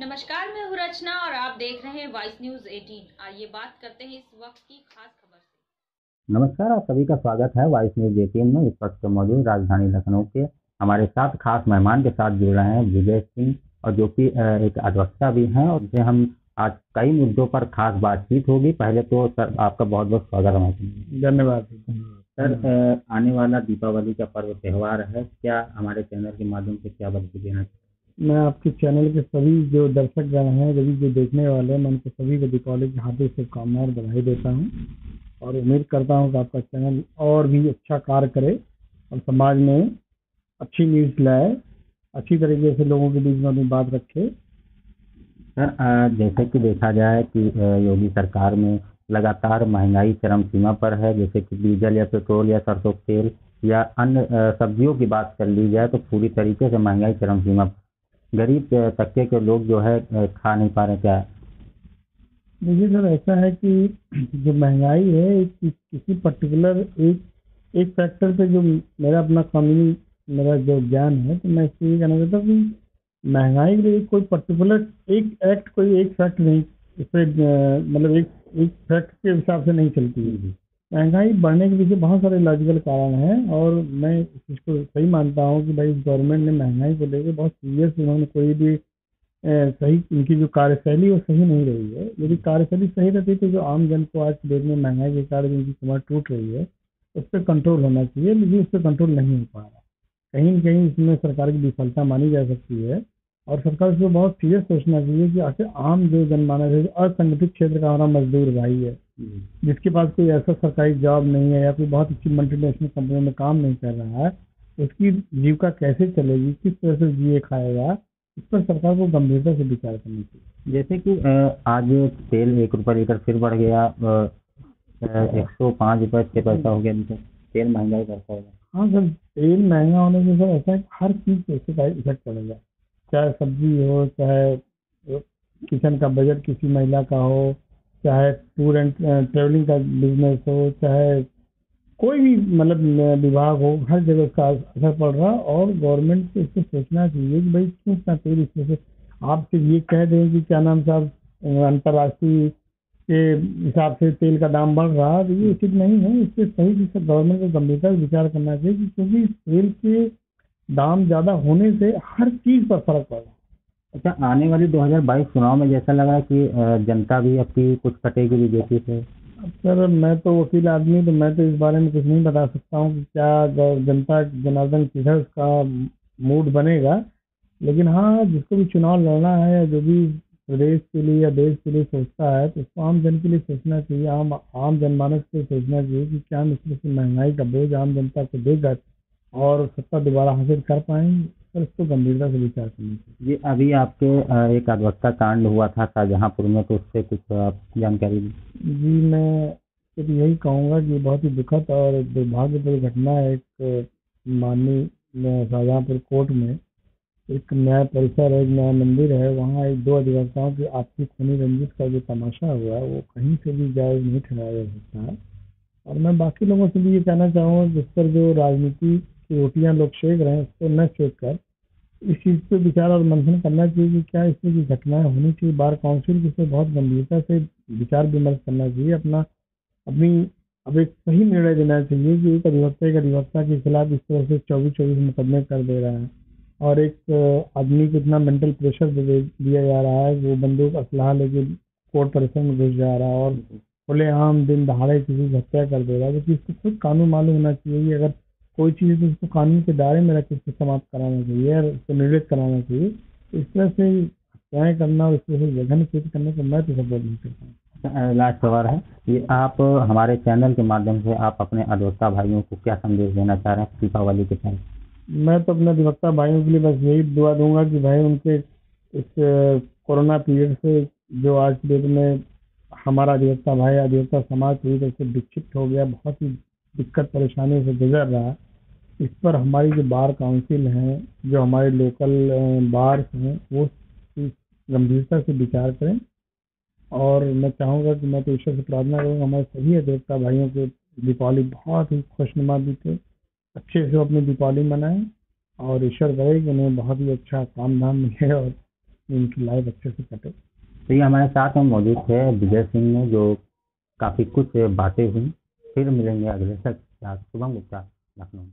नमस्कार मैं हूँ रचना और आप देख रहे हैं वॉइस न्यूज़ 18 आइए बात करते हैं इस वक्त की खास खबर से। नमस्कार आप सभी का स्वागत है वाइस न्यूज़ एटीन में। इस वक्त मौजूद राजधानी लखनऊ के हमारे साथ खास मेहमान के साथ जुड़ रहे हैं विजय सिंह और जो कि एक अधिवक्ता भी हैं और उनसे हम आज कई मुद्दों पर खास बातचीत होगी। पहले तो सर आपका बहुत बहुत स्वागत है। धन्यवाद। सर आने वाला दीपावली का पर्व त्यौहार है। क्या हमारे चैनल के माध्यम से क्या बल्कि देना मैं आपके चैनल के सभी जो दर्शक गण हैं सभी जो देखने वाले हैं, मैं उनको सभी को दीपावली की हार्दिक शुभकामनाएँ और बधाई देता हूँ। और उम्मीद करता हूँ कि आपका चैनल और भी अच्छा कार्य करे और समाज में अच्छी न्यूज़ लाए, अच्छी तरीके से लोगों के बीच में अपनी बात रखे। सर जैसे कि देखा जाए कि योगी सरकार में लगातार महँगाई चरम सीमा पर है, जैसे कि डीजल या पेट्रोल या सरसों तेल या अन्य सब्जियों की बात कर ली जाए तो पूरी तरीके से महँगाई चरम सीमा पर गरीब तबके के लोग जो है खा नहीं पा रहे क्या देखिए सर ऐसा है कि जो महँगाई है एक किस- पर्टिकुलर एक एक फैक्टर पे जो मेरा अपना कानूनी मेरा जो ज्ञान है तो मैं इससे ये कहना चाहता हूँ कि महँगाई के लिए कोई पर्टिकुलर एक एक्ट कोई एक फैक्ट नहीं इस पे अ, मतलब एक एक फैक्ट के हिसाब से नहीं चलती है। महँगाई बढ़ने के पीछे बहुत सारे लॉजिकल कारण हैं और मैं इस चीज़ को सही मानता हूँ कि भाई गवर्नमेंट ने महँगाई को लेकर बहुत सीरियस उन्होंने कोई भी अ, सही उनकी जो कार्यशैली वो सही नहीं रही है। यदि कार्यशैली सही रहती तो जो आम जन को आज डेट में महँगाई के कारण जिनकी कमर टूट रही है उस पर कंट्रोल होना चाहिए लेकिन उस पर कंट्रोल नहीं हो पा रहा। कहीं न कहीं इसमें सरकार की विफलता मानी जा सकती है। और सरकार इसको बहुत सीरियस सोचना चाहिए कि आखिर आम जो जनमानस है असंगठित क्षेत्र का हमारा मजदूर भाई है जिसके पास कोई ऐसा सरकारी जॉब नहीं है या कोई बहुत अच्छी मल्टीनेशनल कंपनी में काम नहीं कर रहा है उसकी जीविका कैसे चलेगी किस तरह से जिए खाएगा इस पर सरकार को गंभीरता से विचार करना चाहिए। जैसे कि आज तेल एक रुपये लीटर फिर बढ़ गया एक सौ पाँच रुपये छः पैसा हो गया लीटर तेल महँगाई करता होगा हाँ सर तेल महँगा होने से सर ऐसा है हर चीज़ पे इसका इफ़ेक्ट पड़ेगा। चाहे सब्ज़ी हो, चाहे किचन का बजट किसी महिला का हो, चाहे टूर एंड ट्रेवलिंग का बिज़नेस हो, चाहे कोई भी मतलब विभाग हो, हर जगह उसका असर पड़ रहा और गवर्नमेंट को इसको सोचना चाहिए कि भाई क्यों इतना तेल इसमें से आप सिर्फ़ ये कह दें कि क्या नाम साहब अंतर्राष्ट्रीय के हिसाब से तेल का दाम बढ़ रहा है तो ये उचित नहीं है। इससे सही से गवर्नमेंट को गंभीरता से विचार करना चाहिए क्योंकि तेल के दाम ज़्यादा होने से हर चीज़ पर फ़र्क पड़ अच्छा आने वाली 2022 चुनाव में जैसा लगा कि जनता भी आपकी कुछ कटेगी बीजेपी से सर मैं तो वकील आदमी तो मैं तो इस बारे में कुछ नहीं बता सकता हूँ कि क्या जनता जनार्दन किधर का मूड बनेगा। लेकिन हाँ जिसको भी चुनाव लड़ना है जो भी प्रदेश के लिए या देश के लिए सोचता है तो उसको आम जन के लिए सोचना चाहिए। आम आम जनमानस को सोचना चाहिए कि क्या इस से महँगाई का बोझ आम जनता को देकर और सत्ता दोबारा हासिल कर पाएँगे पर इसको गंभीरता से विचार करना चाहिए। ये अभी आपके एक अधिवक्ता कांड हुआ था शाहजहाँपुर में तो उससे कुछ आप जानकारी दी? जी मैं सिर्फ़ यही कहूँगा कि बहुत ही दुखद और दुर्भाग्यपूर्ण घटना है एक माननीय शाहजहाँपुर कोर्ट में। एक न्याय परिसर है एक न्याय मंदिर है वहाँ एक दो अधिवक्ताओं की आपसी खूनी रंजित का जो तमाशा हुआ है वो कहीं से भी जायज़ नहीं ठहराया जा सकता। है और मैं बाकी लोगों से भी ये कहना चाहूँगा जिस पर जो राजनीति रोटियाँ लोग सेक रहे हैं, उसको न सेक कर। इस चीज़ पे विचार और मंथन करना चाहिए कि क्या इस तरह की घटनाएँ होनी चाहिए, बार काउंसिल इसे बहुत गंभीरता से विचार विमर्श करना चाहिए, अपना, अपनी, अब एक सही निर्णय देना चाहिए कि एक अधिवक्ता एक अधिवक्ता के खिलाफ इस तरह से चौबीस चौबीस मुकदमे कर दे रहा है। और एक आदमी को इतना मेंटल प्रेशर दे- दिया जा रहा है, वो बंदूक असलाह लेके कोर्ट परिसर में घुस जा रहा है और खुलेआम दिन दहाड़े किसी की हत्या कर दे रहा है क्योंकि इसको खुद कानून मालूम होना चाहिए कि अगर कोई चीज़ तो उसको कानून के दायरे में रख के उसको समाप्त कराना चाहिए और उसको निर्देश कराना चाहिए। तो इस तरह से हत्याएँ करना और इस तरह से जघन्य कृत्य करने को मैं तो सपोर्ट नहीं करता लास्ट सवाल है ये आप हमारे चैनल के माध्यम से आप अपने अधिवक्ता भाइयों को क्या संदेश देना चाह रहे हैं दीपावली के टाइम? मैं तो अपने अधिवक्ता भाइयों के लिए बस यही दुआ दूँगा कि भाई उनके इस कोरोना पीरियड से जो आज की डेट में हमारा अधिवक्ता भाई अधिवक्ता समाज पूरी तरह से विक्षिप्त हो गया बहुत ही दिक्कत परेशानी से गुजर रहा है, इस पर हमारी जो बार काउंसिल हैं, जो हमारे लोकल बार्स हैं, वो गंभीरता से विचार करें। और मैं चाहूँगा कि मैं तो ईश्वर से प्रार्थना करूँगा, हमारे सभी अधिवक्ता भाइयों के दीपावली बहुत ही खुशनुमा बीते अच्छे से अपनी दीपावली मनाएँ, और ईश्वर करे कि उन्हें बहुत ही अच्छा काम धाम मिले और इनकी लाइफ अच्छे से कटे। तो ये हमारे साथ में मौजूद थे, विजय सिंह ने, जो काफ़ी कुछ बातें हुई। फिर मिलेंगे अगले सत्र शुभम गुप्ता लखनऊ।